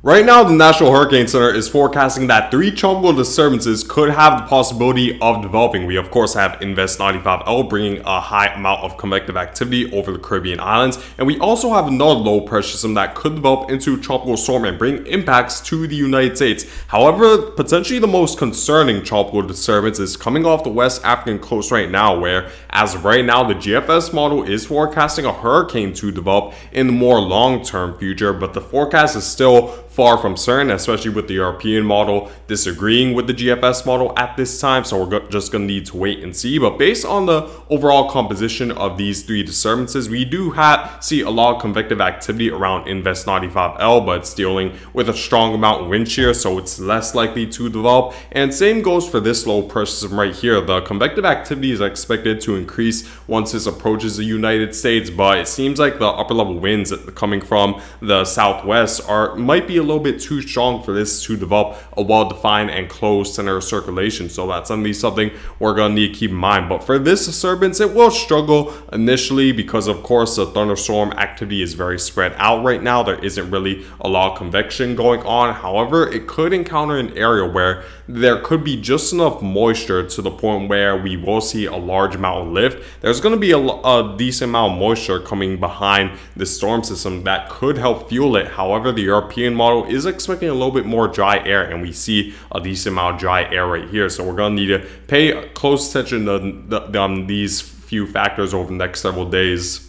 Right now, the National Hurricane Center is forecasting that three tropical disturbances could have the possibility of developing. We, of course, have Invest 95L bringing a high amount of convective activity over the Caribbean islands, and we also have another low pressure system that could develop into a tropical storm and bring impacts to the United States. However, potentially the most concerning tropical disturbance is coming off the West African coast right now, where, as right now, the GFS model is forecasting a hurricane to develop in the more long term future, but the forecast is still far from certain, especially with the European model disagreeing with the GFS model at this time. So we're just going to need to wait and see. But based on the overall composition of these three disturbances, we do have see a lot of convective activity around Invest 95L, but it's dealing with a strong amount of wind shear, so it's less likely to develop. And same goes for this low pressure system right here. The convective activity is expected to increase once this approaches the United States, but it seems like the upper level winds coming from the southwest are might be a little bit too strong for this to develop a well-defined and closed center of circulation. So that's be something we're gonna need to keep in mind. But for this disturbance, it will struggle initially because of course the thunderstorm activity is very spread out right now. There isn't really a lot of convection going on. However, it could encounter an area where there could be just enough moisture to the point where we will see a large amount of lift. There's going to be a, a, decent amount of moisture coming behind the storm system that could help fuel it. However, the European model is expecting a little bit more dry air and we see a decent amount of dry air right here. So we're going to need to pay close attention to um, these few factors over the next several days.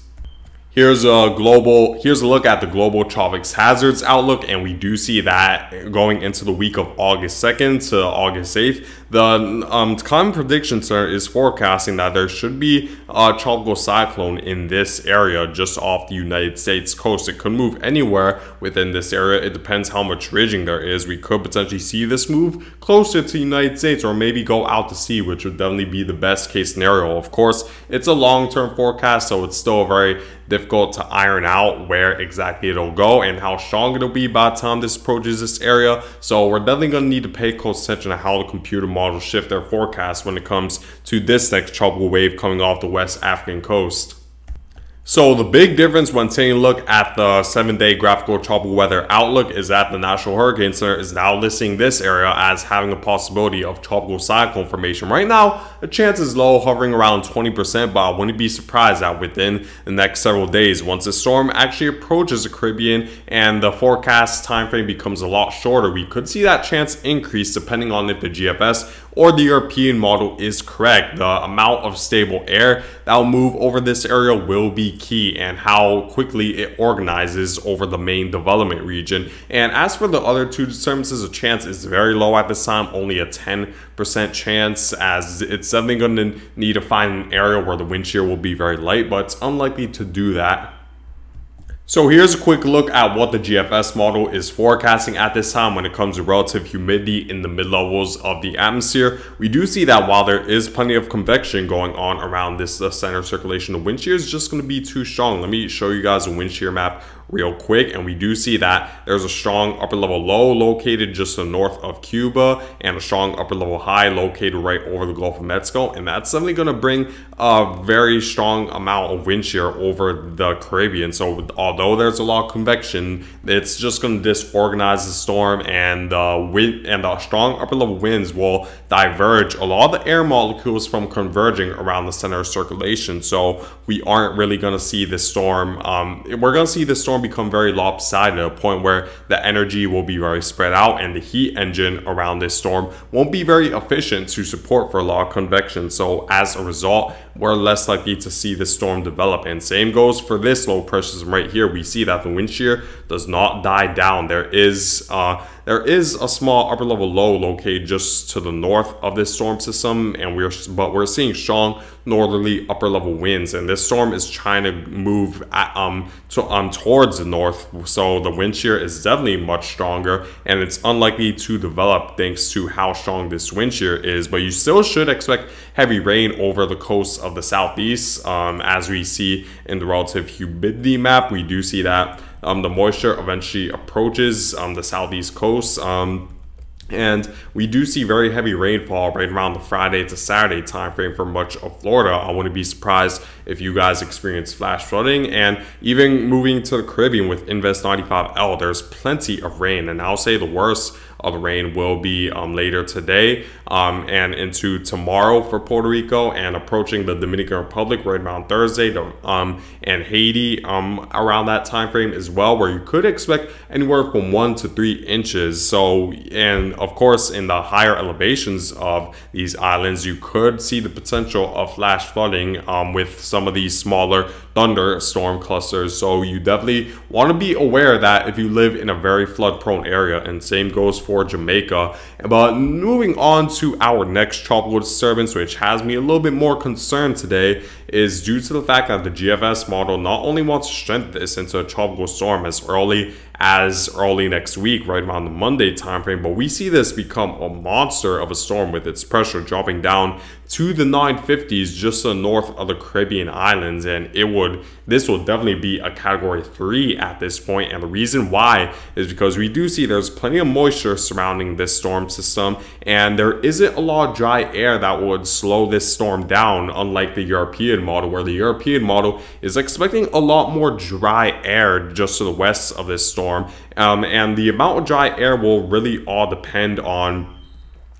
Here's a global, here's a look at the global tropics hazards outlook, and we do see that going into the week of August 2nd to August 8th, the um, Climate Prediction Center is forecasting that there should be a tropical cyclone in this area just off the United States coast. It could move anywhere within this area. It depends how much ridging there is. We could potentially see this move closer to the United States or maybe go out to sea, which would definitely be the best case scenario. Of course, it's a long-term forecast, so it's still a very difficult to iron out where exactly it'll go and how strong it'll be by the time this approaches this area. So we're definitely going to need to pay close attention to how the computer models shift their forecast when it comes to this next tropical wave coming off the West African coast. So the big difference when taking a look at the seven-day graphical tropical weather outlook is that the National Hurricane Center is now listing this area as having a possibility of tropical cyclone formation. Right now, the chance is low, hovering around 20%, but I wouldn't be surprised that within the next several days, once the storm actually approaches the Caribbean and the forecast time frame becomes a lot shorter, we could see that chance increase depending on if the GFS or the European model is correct. The amount of stable air that will move over this area will be key and how quickly it organizes over the main development region. And as for the other two disturbances, the chance is very low at this time, only a 10% chance as it's definitely going to need to find an area where the wind shear will be very light, but it's unlikely to do that so here's a quick look at what the GFS model is forecasting at this time when it comes to relative humidity in the mid-levels of the atmosphere. We do see that while there is plenty of convection going on around this uh, center circulation, the wind shear is just going to be too strong. Let me show you guys a wind shear map real quick and we do see that there's a strong upper level low located just to the north of Cuba and a strong upper level high located right over the Gulf of Mexico and that's definitely going to bring a very strong amount of wind shear over the Caribbean. So although there's a lot of convection it's just going to disorganize the storm and the wind and the strong upper level winds will diverge. A lot of the air molecules from converging around the center of circulation so we aren't really going to see this storm um, we're going to see this storm become very lopsided to a point where the energy will be very spread out and the heat engine around this storm won't be very efficient to support for a lot of convection. So as a result, we're less likely to see the storm develop. And same goes for this low pressure system right here. We see that the wind shear does not die down. There is uh, there is a small upper level low located just to the north of this storm system, and we're but we're seeing strong northerly upper level winds, and this storm is trying to move at, um to um towards the north. So the wind shear is definitely much stronger, and it's unlikely to develop thanks to how strong this wind shear is. But you still should expect heavy rain over the coast of the southeast, um, as we see in the relative humidity map. We do see that um, the moisture eventually approaches um, the southeast coast. Um, And we do see very heavy rainfall right around the Friday to Saturday timeframe for much of Florida. I wouldn't be surprised if you guys experience flash flooding. And even moving to the Caribbean with Invest 95L, there's plenty of rain. And I'll say the worst of rain will be um, later today um, and into tomorrow for Puerto Rico and approaching the Dominican Republic right around Thursday um, and Haiti um, around that time frame as well, where you could expect anywhere from one to three inches. So, and of course, in the higher elevations of these islands, you could see the potential of flash flooding um, with some of these smaller thunderstorm clusters. So you definitely want to be aware that if you live in a very flood prone area, and same goes for Jamaica. But moving on to our next tropical disturbance, which has me a little bit more concerned today, is due to the fact that the GFS model not only wants to strengthen this into a tropical storm as early as early next week, right around the Monday timeframe. But we see this become a monster of a storm with its pressure dropping down to the 950s just to the north of the Caribbean islands. And it would, this will definitely be a category three at this point. And the reason why is because we do see there's plenty of moisture surrounding this storm system. And there isn't a lot of dry air that would slow this storm down, unlike the European model, where the European model is expecting a lot more dry air just to the west of this storm storm. Um, and the amount of dry air will really all depend on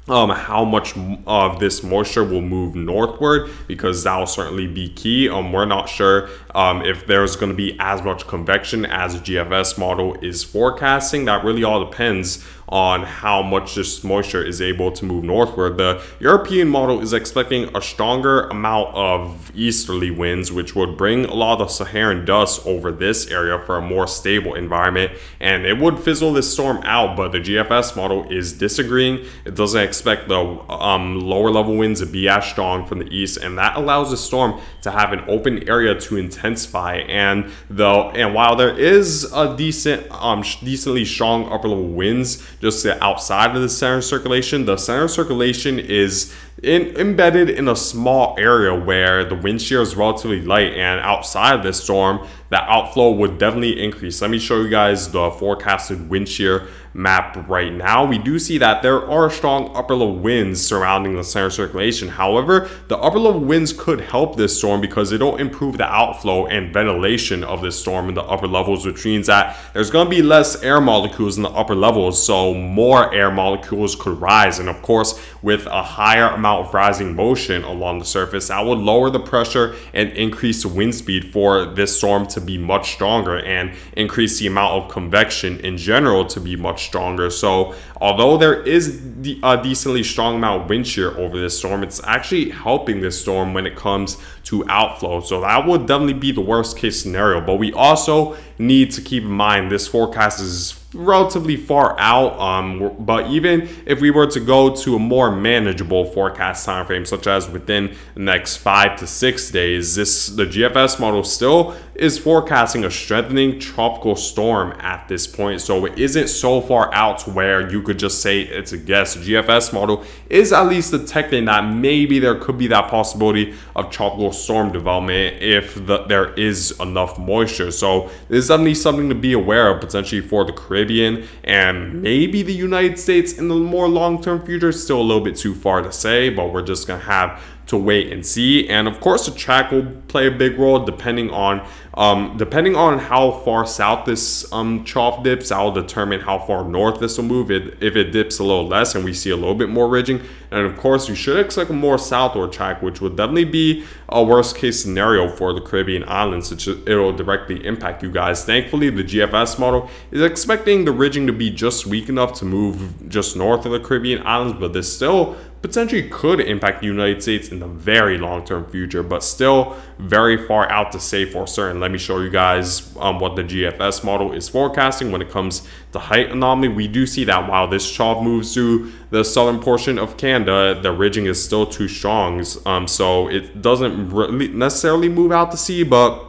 um, how much of this moisture will move northward because that will certainly be key. Um, we're not sure um, if there's going to be as much convection as GFS model is forecasting. That really all depends on how much this moisture is able to move northward. The European model is expecting a stronger amount of easterly winds, which would bring a lot of Saharan dust over this area for a more stable environment, and it would fizzle this storm out. But the GFS model is disagreeing. It doesn't expect the um, lower level winds to be as strong from the east, and that allows the storm to have an open area to intensify. And though, and while there is a decent, um, decently strong upper level winds just outside of the center circulation. The center circulation is in, embedded in a small area where the wind shear is relatively light and outside of this storm, the outflow would definitely increase. Let me show you guys the forecasted wind shear map right now. We do see that there are strong upper level winds surrounding the center circulation. However, the upper level winds could help this storm because it'll improve the outflow and ventilation of this storm in the upper levels, which means that there's going to be less air molecules in the upper levels, so more air molecules could rise. And of course, with a higher amount amount of rising motion along the surface, that would lower the pressure and increase the wind speed for this storm to be much stronger and increase the amount of convection in general to be much stronger. So although there is a decently strong amount of wind shear over this storm, it's actually helping this storm when it comes to outflow. So that would definitely be the worst case scenario. But we also need to keep in mind this forecast is relatively far out. Um, but even if we were to go to a more manageable forecast time frame, such as within the next five to six days, this the GFS model still is forecasting a strengthening tropical storm at this point. So it isn't so far out where you could just say it's a guess. The GFS model is at least detecting that maybe there could be that possibility of tropical storm development if the, there is enough moisture. So this is definitely something to be aware of potentially for the Caribbean and maybe the United States in the more long-term future. Still a little bit too far to say, but we're just gonna have to wait and see. And of course, the track will play a big role depending on um, depending on how far south this um, trough dips. I'll determine how far north this will move. It, if it dips a little less and we see a little bit more ridging, and of course, you should expect a more southward track, which would definitely be a worst case scenario for the Caribbean islands. It'll directly impact you guys. Thankfully, the GFS model is expecting the ridging to be just weak enough to move just north of the Caribbean islands, but this still potentially could impact the United States in the very long term future, but still very far out to say for certain. Let me show you guys um, what the GFS model is forecasting when it comes to height anomaly. We do see that while this trough moves through the southern portion of Canada, the ridging is still too strong. Um, so it doesn't really necessarily move out to sea, but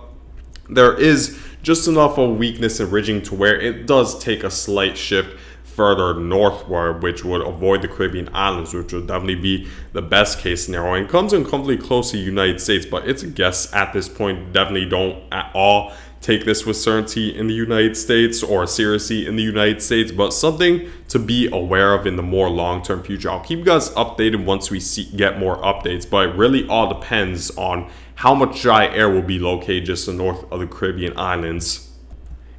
there is just enough of weakness in ridging to where it does take a slight shift further northward, which would avoid the Caribbean islands, which would definitely be the best case scenario. And comes in completely close to the United States, but it's a guess at this point. Definitely don't at all take this with certainty in the United States or seriously in the United States, but something to be aware of in the more long-term future. I'll keep you guys updated once we see, get more updates, but it really all depends on how much dry air will be located just north of the Caribbean islands.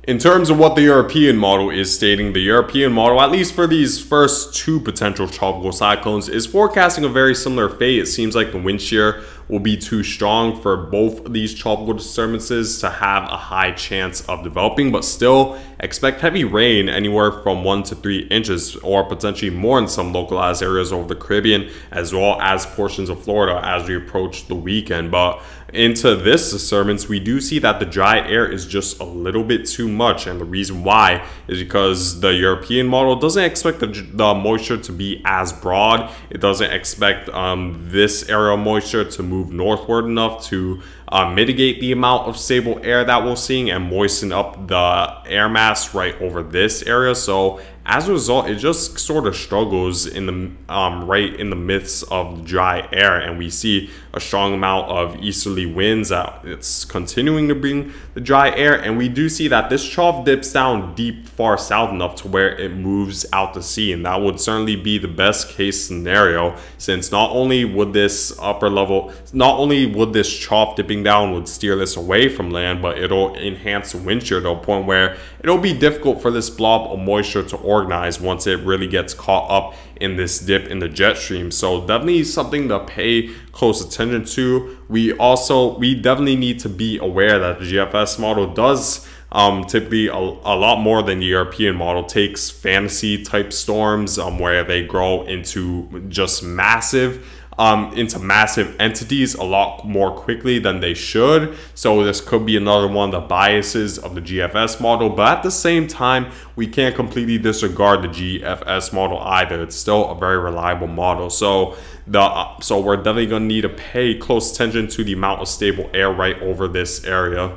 In terms of what the European model is stating, the European model, at least for these first two potential tropical cyclones, is forecasting a very similar fate. It seems like the wind shear will be too strong for both of these tropical disturbances to have a high chance of developing, but still expect heavy rain anywhere from one to three inches or potentially more in some localized areas over the Caribbean, as well as portions of Florida as we approach the weekend. But into this disturbance, we do see that the dry air is just a little bit too much. And the reason why is because the European model doesn't expect the, the moisture to be as broad. It doesn't expect um, this area of moisture to move northward enough to uh, mitigate the amount of stable air that we're seeing and moisten up the air mass right over this area. So as a result, it just sort of struggles in the um, right in the midst of dry air, and we see a strong amount of easterly winds that it's continuing to bring the dry air, and we do see that this trough dips down deep far south enough to where it moves out to sea, and that would certainly be the best case scenario, since not only would this upper level, not only would this trough dipping down would steer this away from land, but it'll enhance the wind shear to a point where it'll be difficult for this blob of moisture to organize once it really gets caught up in this dip in the jet stream. So definitely something to pay close attention to. We also, we definitely need to be aware that the GFS model does um, typically a, a, lot more than the European model takes fantasy type storms um, where they grow into just massive um, into massive entities a lot more quickly than they should. So this could be another one of the biases of the GFS model. But at the same time, we can't completely disregard the GFS model either. It's still a very reliable model. So the uh, so we're definitely to need to pay close attention to the amount of stable air right over this area.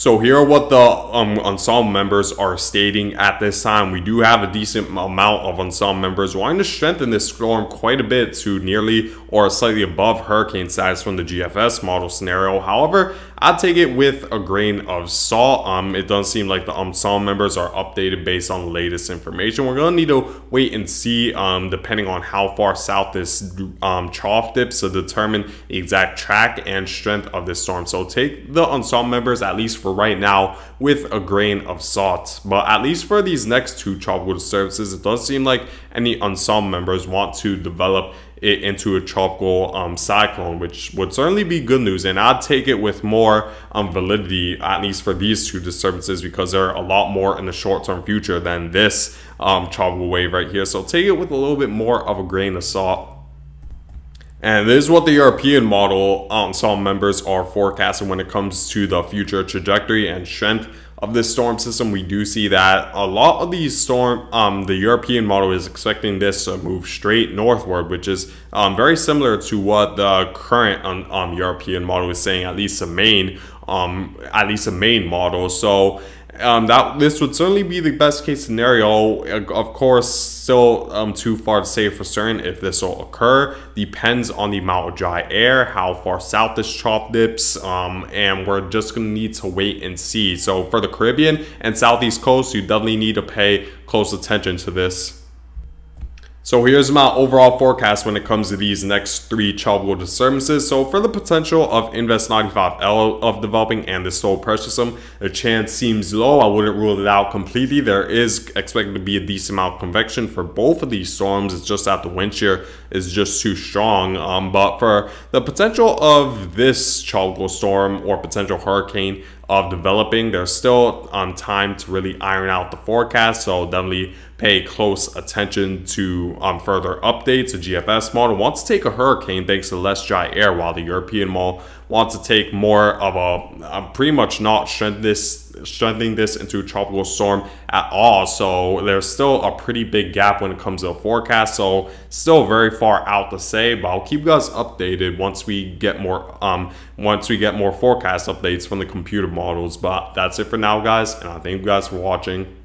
So here are what the um, ensemble members are stating at this time. We do have a decent amount of ensemble members wanting to strengthen this storm quite a bit to nearly or slightly above hurricane status from the GFS model scenario. However, I'd take it with a grain of salt. Um, it doesn't seem like the ensemble members are updated based on the latest information. We're gonna need to wait and see, um, depending on how far south this um, trough dips to determine the exact track and strength of this storm. So take the ensemble members, at least for right now, with a grain of salt. But at least for these next two tropical services, it does seem like any ensemble members want to develop it into a tropical um, cyclone, which would certainly be good news. And I'd take it with more um, validity, at least for these two disturbances, because they're a lot more in the short term future than this um, tropical wave right here. So take it with a little bit more of a grain of salt. And this is what the European model ensemble members are forecasting when it comes to the future trajectory and strength of this storm system, we do see that a lot of these storm, um, the European model is expecting this to move straight northward, which is um, very similar to what the current um, um European model is saying, at least the main, um, at least the main model. So um, that this would certainly be the best case scenario. Of course, still um, too far to say for certain if this will occur. Depends on the amount of dry air, how far south this trough dips, um, and we're just gonna need to wait and see. So for the Caribbean and Southeast coast, you definitely need to pay close attention to this. So here's my overall forecast when it comes to these next three tropical disturbances. So for the potential of Invest 95L of developing and the Pressure System, the chance seems low. I wouldn't rule it out completely. There is expected to be a decent amount of convection for both of these storms. It's just that the wind shear is just too strong. Um, but for the potential of this tropical storm or potential hurricane, of developing. There's still um, time to really iron out the forecast, so definitely pay close attention to um, further updates. The GFS model wants to take a hurricane thanks to less dry air, while the European model wants to take more of a, a pretty much not strengthen this strengthening this into a tropical storm at all. So there's still a pretty big gap when it comes to the forecast. So still very far out to say, but I'll keep you guys updated once we get more um once we get more forecast updates from the computer models. But that's it for now, guys, and I thank you guys for watching.